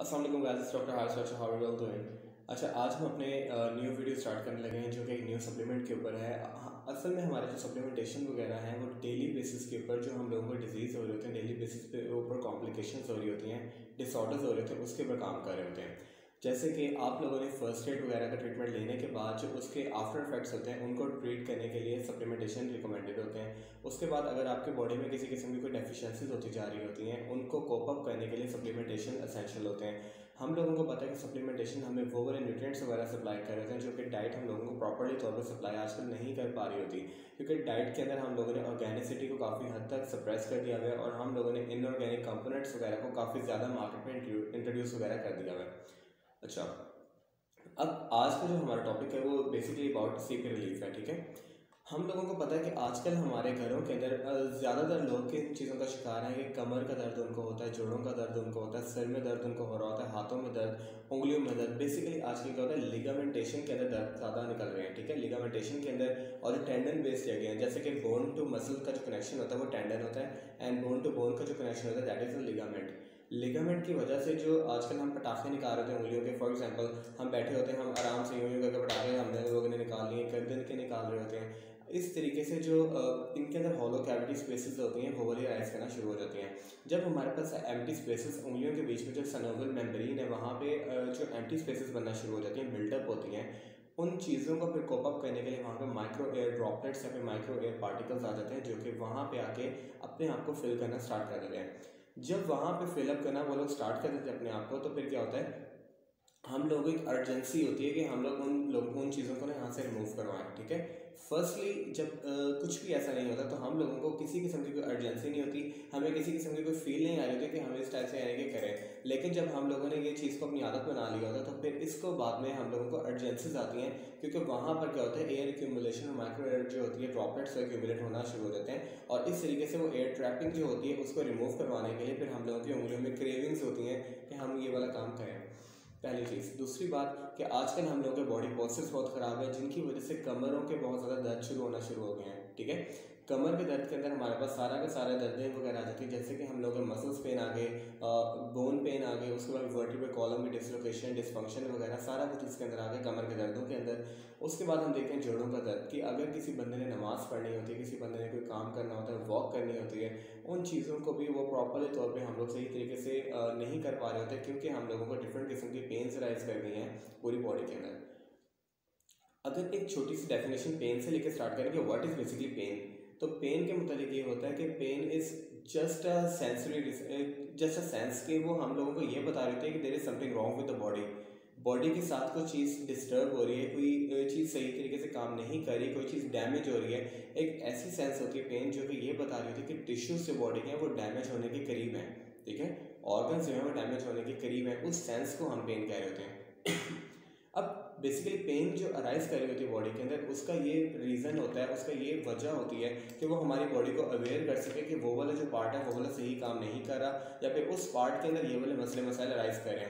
Aslam guys doctor Haris अच्छा how well doing अच्छा आज हम अपने न्यू वीडियो स्टार्ट करने लगे हैं जो कि एक न्यू सप्लीमेंट के ऊपर है। हाँ, असल में हमारे जो सप्लीमेंटेशन वगैरह हैं वो डेली बेसिस के ऊपर जो हम लोगों को डिज़ीज़ हो रही होती हैं डेली बेसिस पे ऊपर कॉम्प्लिकेशंस हो रही होती हैं डिसऑर्डर्स हो रहे होते हैं उसके ऊपर काम कर रहे होते हैं। जैसे कि आप लोगों ने फ़र्स्ट एड वगैरह का ट्रीटमेंट लेने के बाद जो उसके आफ्टर इफेक्ट्स होते हैं, उनको ट्रीट करने के लिए सप्लीमेंटेशन रिकमेंडेड होते हैं। उसके बाद अगर आपके बॉडी में किसी किस्म की कोई डेफिशिएंसीज होती जा रही होती हैं, उनको कोप अप करने के लिए सप्लीमेंटेशन असेंशियल होते हैं। हम लोगों को पता है कि सप्लीमेंटेशन हमें वो वाले न्यूट्रिएंट्स वगैरह सप्लाई कर रहे हैं जो कि डाइट हम लोगों को प्रॉपरली तौर पर सप्लाई आजकल नहीं कर पा रही होती। क्योंकि डाइट के अंदर हम लोगों ने ऑर्गेनिसिटी को काफ़ी हद तक सप्रेस कर दिया हुआ है और हम लोगों ने इनऑर्गेनिक कंपोनेंट्स वगैरह को काफ़ी ज़्यादा मार्केट में इंट्रोड्यूस वगैरह कर दिया हुआ है। अच्छा। अब आज का जो हमारा टॉपिक है, वो बेसिकली अबाउट सी रिलीफ है, ठीक है? हम लोगों को पता है कि आजकल हमारे घरों के अंदर ज़्यादातर लोग किन चीज़ों का शिकार हैं कि कमर का दर्द उनको होता है, जोड़ों का दर्द उनको होता है, सिर में दर्द उनको हो रहा होता है, हाथों में दर्द, उंगलियों में दर्द बेसिकली आजकल क्या होता है लिगामेंटेशन के अंदर दर्द ज़्यादा निकल रहे हैं, ठीक है? लिगामेंटेशन के अंदर और जो टेंडन बेस्ड जगह हैं, जैसे कि बोन टू मसल का जो कनेक्शन होता है, वो टेंडन होता है एंड बोन टू बोन का जो कनेक्शन होता है that is the ligament ligament की वजह से जो आजकल हम पटाखे निकाल रहे थे उंगलियों के फॉर एग्जांपल हम बैठे होते हैं, हम आराम से यूँ यूँ करके पटाखे हमने लोगों ने निकाल लिए गर्दन के निकाल रहे होते हैं। इस तरीके से जो इनके अंदर हॉलो कैविटी स्पेसेस होती हैं, वो वाली राइज करना शुरू हो जाती हैं। जब हमारे पास एम्प्टी स्पेसेस उंगलियों के बीच में जो सनोवल मेम्ब्रेन है, वहाँ पे जो एम्प्टी स्पेसेस बनना शुरू हो जाती हैं बिल्डअप होती हैं, उन चीज़ों को फिर कोप अप करने के लिए वहाँ पे माइक्रो एयर ड्रॉपलेट्स या फिर माइक्रो एयर पार्टिकल्स आ जाते हैं, जो कि वहाँ पे आके अपने आप को फिल करना स्टार्ट कर देते हैं। जब वहाँ पे फिलअप करना वो लोग स्टार्ट कर देते हैं अपने आप को तो फिर क्या होता है? हम लोगों की अर्जेंसी होती है कि हम लोग उन लोग उन चीज़ों को ना यहाँ से रिमूव करवाएँ ठीक है? फर्स्टली जब आ, कुछ भी ऐसा नहीं होता तो हम लोगों को किसी किस्म की कोई अर्जेंसी नहीं होती हमें किसी किस्म की कोई फील नहीं आ रही होती कि हमें इस टाइप से यानी कि करें। लेकिन जब हम लोगों ने ये चीज़ को अपनी आदत बना लिया होता तो फिर इसको बाद में हम लोगों को अर्जेंसीज आती हैं क्योंकि वहाँ पर क्या होता है एयर एक्यूमुलेशन और माइक्रो एयर जो होती है ड्रॉपलेट्स एक्यूमुलेट होना शुरू हो जाते हैं और इस तरीके से वो एयर ट्रैपिंग जो होती है उसको रिमूव करवाने के लिए फिर हम लोगों की उंगलियों में क्रेविंग्स होती हैं कि हम ये वाला काम करें। पहली चीज़। दूसरी बात कि आजकल हम लोगों के बॉडी पॉस्चर्स बहुत ख़राब है, जिनकी वजह से कमरों के बहुत ज़्यादा दर्द शुरू होना शुरू हो गए हैं, ठीक है? कमर के दर्द के अंदर हमारे पास सारा का सारा दर्दें वगैरह आ जाती है, जैसे कि हम लोग मसल्स पेन आ गए बोन पेन आ गए, उसके बाद वर्टिब्रल कॉलम की डिसलोकेशन डिसफंक्शन वगैरह सारा कुछ इसके अंदर आ गया कमर के दर्दों के अंदर। उसके बाद हम देखते हैं जोड़ों का दर्द कि अगर किसी बंदे ने नमाज़ पढ़नी होती है, किसी बंदे ने कोई काम करना होता है वॉक करनी होती है, उन चीज़ों को भी वो प्रॉपरली तौर पर हम लोग सही तरीके से नहीं कर पा रहे होते क्योंकि हम लोगों को डिफरेंट किस्म की पेन्स राइज कर गई हैं पूरी बॉडी के अंदर। अगर एक छोटी सी डेफिनेशन पेन से लेकर स्टार्ट करें कि व्हाट इज़ बेसिकली पेन तो पेन के मुतालिक ये होता है कि pain is just a sensory just a sense कि वो हम लोगों को ये बता रहे थे कि there is something wrong with the body body के साथ कोई चीज़ डिस्टर्ब हो रही है, कोई चीज़ सही तरीके से काम नहीं कर रही, कोई चीज़ डैमेज हो रही है, एक ऐसी सेंस होती है पेन जो कि ये बता रही थी कि टिश्यूज से बॉडी के वो डैमेज होने के करीब हैं, ठीक है? ऑर्गन जो है वो डैमेज होने के करीब है, उस सेंस को हम पेन कह रहे होते हैं। अब बेसिकली पेन जो अराइज कर रही होती है बॉडी के अंदर, उसका ये रीज़न होता है, उसका ये वजह होती है कि वो हमारी बॉडी को अवेयर कर सके कि वो वाला जो पार्ट है, वो वाला सही काम नहीं कर रहा या फिर उस पार्ट के अंदर ये वाले मसले मसाइल अराइज करें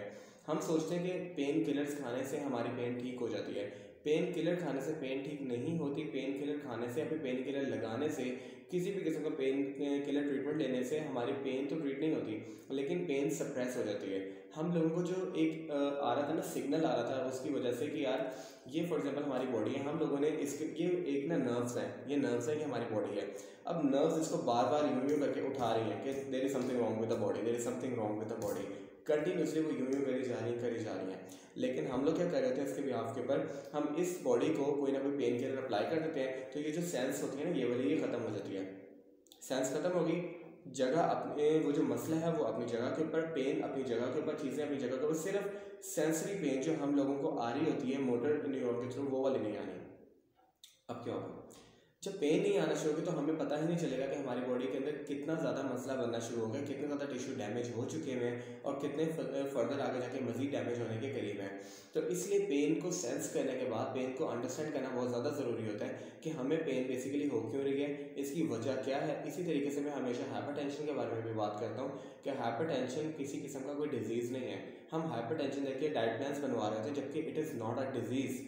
हम सोचते हैं कि पेन किलर्स खाने से हमारी पेन ठीक हो जाती है। पेन किलर खाने से पेन ठीक नहीं होती, पेन किलर खाने से या फिर पेन किलर लगाने से किसी भी किस्म का पेन किलर ट्रीटमेंट लेने से हमारी पेन तो ट्रीट नहीं होती, लेकिन पेन सप्रेस हो जाती है। हम लोगों को जो एक आ रहा था ना सिग्नल आ रहा था उसकी वजह से कि यार, ये फॉर एग्जांपल हमारी बॉडी है, हम लोगों ने इसके, ये एक ना नर्व्स है, ये नर्व्स है कि हमारी बॉडी है। अब नर्व्स इसको बार बार यूँ यूँ करके उठा रही हैं कि there is something wrong with the body there is something wrong with the body continuously वो यूँ यूँ करी जा रही करी जा रही हैं। लेकिन हम लोग क्या कर रहे थे इसके बिहाफ के ऊपर, हम इस बॉडी को कोई ना कोई पेन किलर अप्लाई कर देते हैं तो ये जो सेंस होती है ना, ये वाली ये ख़त्म हो जाती है। सेंस ख़त्म होगी, जगह अपने, वो जो मसला है, वो अपनी जगह के ऊपर पेन अपनी जगह के ऊपर चीज़ें, अपनी जगह के ऊपर सिर्फ़ सेंसरी पेन जो हम लोगों को आ रही होती है मोटर न्यूरॉन के थ्रू वो वाली नहीं आनी। अब क्या होगा? जब पेन नहीं आना शुरू होगी तो हमें पता ही नहीं चलेगा कि हमारी बॉडी के अंदर कितना ज़्यादा मसला बनना शुरू हो गया, कितने ज़्यादा टिश्यू डैमेज हो चुके हैं और कितने फर्दर आगे जाके मज़ीद डैमेज होने के करीब हैं। तो इसलिए पेन को सेंस करने के बाद पेन को अंडरस्टैंड करना बहुत ज़्यादा ज़रूरी होता है कि हमें पेन बेसिकली हो क्यों रही है, इसकी वजह क्या है। इसी तरीके से मैं हमेशा हाइपर के बारे में भी बात करता हूँ कि हाइपर किसी किस्म का कोई डिज़ीज़ नहीं है। हम हाइपर टेंशन देखिए डाइट प्लान बनवा रहे थे जबकि it is not a disease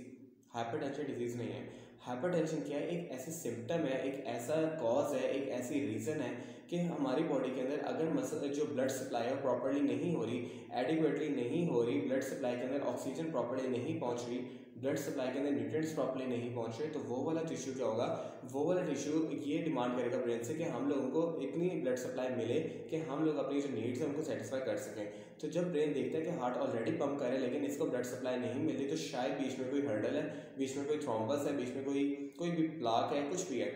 hypertension disease नहीं है। हाइपरटेंशन क्या है? एक ऐसी सिम्टम है, एक ऐसा कॉज है, एक ऐसी रीज़न है कि हमारी बॉडी के अंदर अगर मसल जो ब्लड सप्लाई है प्रॉपरली नहीं हो रही एडिक्वेटली नहीं हो रही ब्लड सप्लाई के अंदर ऑक्सीजन प्रॉपरली नहीं पहुँच रही ब्लड सप्लाई के अंदर न्यूट्रिएंट्स प्रॉपरली नहीं पहुँच रहे तो वो वाला टिश्यू क्या होगा? वो वाला टिश्यू ये डिमांड करेगा ब्रेन से कि हम लोगों को इतनी ब्लड सप्लाई मिले कि हम लोग अपनी जो नीड्स हैं उनको सेटिस्फाई कर सकें। तो जब ब्रेन देखता है कि हार्ट ऑलरेडी पंप करे, लेकिन इसको ब्लड सप्लाई नहीं मिल रही तो शायद बीच में कोई हर्डल है, बीच में कोई थ्रोम्बस है, बीच में कोई कोई भी प्लाक है, कुछ भी है।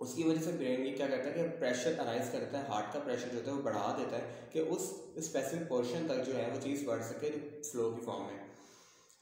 उसकी वजह से ब्रेन ये क्या करता है कि प्रेशर अराइज करता है हार्ट का प्रेशर जो होता है वो बढ़ा देता है कि उस स्पेसिफिक पोर्शन तक जो है वो चीज़ बढ़ सके फ्लो की फॉर्म में।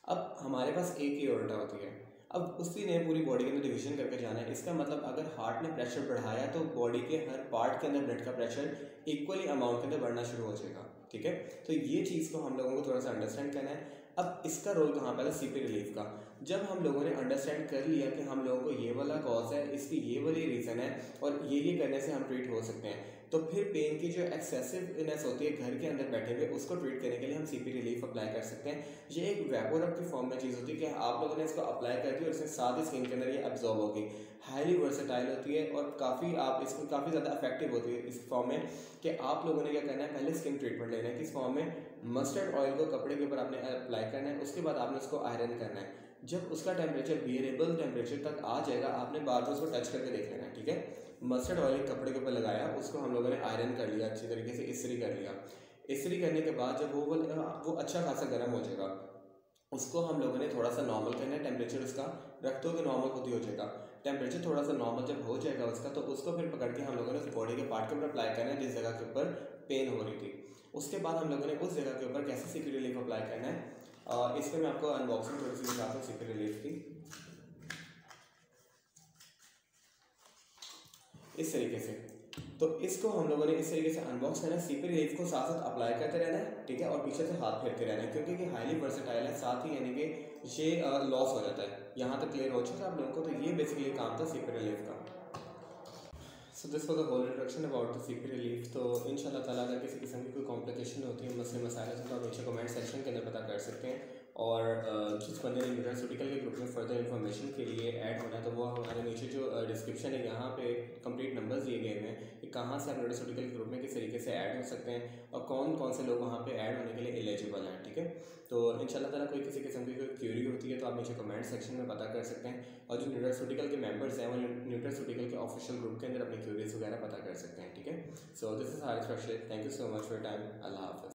अब हमारे पास एक ही ओल्टा होती है। अब उसी ने पूरी बॉडी के अंदर डिवीज़न करके जाना है। इसका मतलब अगर हार्ट ने प्रेशर बढ़ाया तो बॉडी के हर पार्ट के अंदर ब्लड का प्रेशर इक्वली अमाउंट के अंदर बढ़ना शुरू हो जाएगा। ठीक है? तो ये चीज़ को हम लोगों को थोड़ा सा अंडरस्टैंड करना है। अब इसका रोल कहाँ पे था सीपी रिलीफ का। जब हम लोगों ने अंडरस्टैंड कर लिया कि हम लोगों को ये वाला कॉज है, इसकी ये वाली रीज़न है और ये ये करने से हम ट्रीट हो सकते हैं। तो फिर पेन की जो एक्सेसिवनेस होती है घर के अंदर बैठे हुए, उसको ट्रीट करने के लिए हम सीपी रिलीफ अप्लाई कर सकते हैं। ये एक वेपोरअप की फॉर्म में चीज़ होती है कि आप लोगों ने इसको अप्लाई कर दी और इसके साथ ही स्किन के अंदर ये एब्जॉर्ब होगी हाईली वर्सेटाइल होती है और काफ़ी आप इसको काफ़ी ज़्यादा इफ़ेक्टिव होती है इस फॉर्म में कि आप लोगों ने क्या करना है, पहले स्किन ट्रीटमेंट लेना है किस फॉर्म में मस्टर्ड ऑयल को कपड़े के ऊपर आपने अप्लाई करना है, उसके बाद आपने उसको आयरन करना है। जब उसका टेम्परेचर बियरेबल टेम्परेचर तक आ जाएगा, आपने बार बार उसको टच करके देख लेना है, ठीक है? मस्टर्ड ऑयल कपड़े के ऊपर लगाया, उसको हम लोगों ने आयरन कर लिया, अच्छी तरीके से इसरी कर लिया। इसरी करने के बाद जब वो वो अच्छा खासा गर्म हो जाएगा, उसको हम लोगों ने थोड़ा सा नॉर्मल करना है टेम्परेचर उसका रख दो कि नॉर्मल खुद ही हो जाएगा। टेम्परेचर थोड़ा सा नॉर्मल जब हो जाएगा उसका तो उसको फिर पकड़ के हम लोगों ने उस बॉडी के पार्ट के ऊपर अप्लाई करना है, जिस जगह के ऊपर पेन हो रही थी। उसके बाद हम लोगों ने उस जगह के ऊपर कैसे सीक्रेट रिलीफ अप्लाई करना है इस पर मैं आपको अनबॉक्सिंग थोड़ी सी दिखाता हूँ सीक्रेट रिलीफ की। इस तरीके से। तो इसको हम लोगों ने इस तरीके से अनबॉक्स करना है। सीपी रिलीफ को साथ साथ अप्लाई करते रहना है, ठीक है? और पीछे से हाथ फेरते रहना है, क्योंकि ये हाईली वर्सेटाइल है, साथ ही यानी कि ये लॉस हो जाता है। यहाँ तक क्लियर हो चुका है आप लोगों को तो ये बेसिकली काम था सीपी रिलीफ का। So this was the whole introduction about the CP relief तो इन ताला अगर किसी किस्म की कोई कॉम्प्लिकेशन होती है मसले मसाइल तो आप नीचे कमेंट सेक्शन के अंदर पता कर सकते हैं। और जिस बंदे ने न्यूट्रास्यूटिकल के ग्रुप में फर्दर इन्फॉर्मेशन के लिए ऐड होना है तो वो हमारे नीचे जो डिस्क्रिप्शन है, यहाँ पे कंप्लीट नंबर्स दिए गए हैं कि कहाँ से आप न्यूट्रास्यूटिकल ग्रुप में किस तरीके से ऐड हो सकते हैं और कौन कौन से लोग वहाँ पे ऐड होने के लिए एलिजिबल हैं, ठीक है? तो इन ताला कोई किसी किस्म की कोई क्यूरी होती है तो आप नीचे कमेंट सेक्शन में पता कर सकते हैं और जो न्यूट्रास्यूटिकल के मेंबर्स हैं, वो न्यूट्रास्यूटिकल के ऑफिशियल ग्रुप के अंदर अपनी क्यूरीज वगैरह पता कर सकते हैं, ठीक है? So this is Haris Rashid thank you so much for time Allah half